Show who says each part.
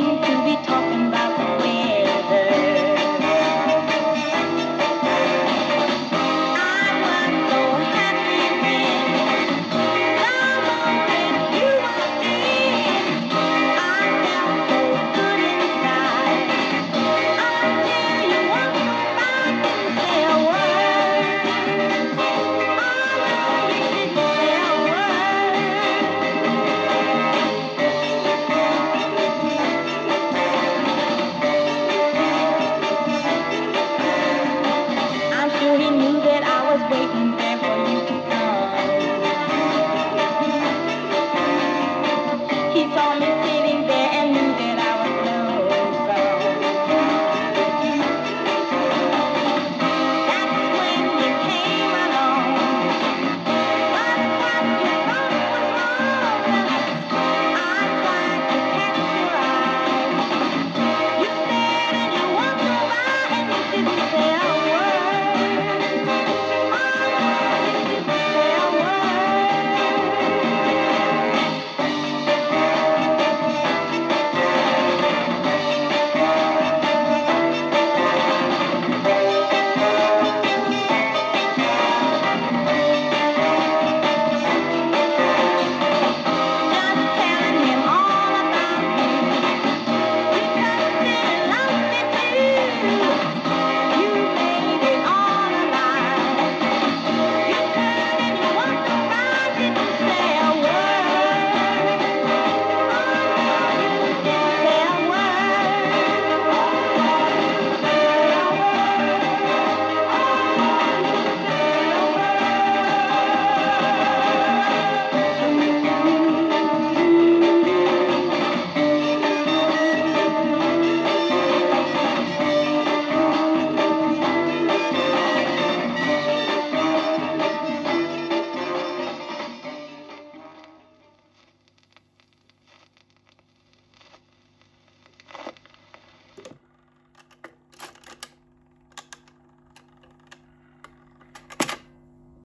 Speaker 1: need to be talked keeps on living.